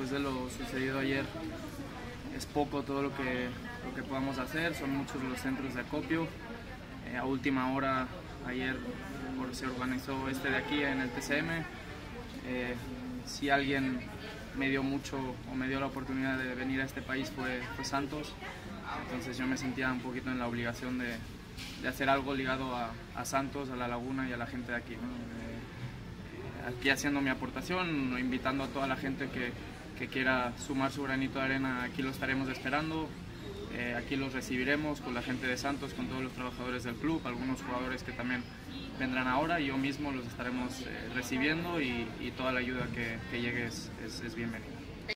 después de lo sucedido ayer es poco todo lo que, lo que podamos hacer, son muchos los centros de acopio. Eh, a última hora, ayer por, se organizó este de aquí en el TCM. Eh, si alguien me dio mucho o me dio la oportunidad de venir a este país fue, fue Santos, entonces yo me sentía un poquito en la obligación de, de hacer algo ligado a, a, Santos, a la laguna y a la gente de aquí. ¿no? Eh, aquí haciendo mi aportación, invitando a toda la gente que, que, quiera sumar su granito de arena, aquí lo estaremos esperando. Eh, aquí los recibiremos con la gente de Santos, con todos los trabajadores del club, algunos jugadores que también vendrán ahora yo mismo los estaremos eh, recibiendo y, toda la ayuda que, llegue es bienvenida.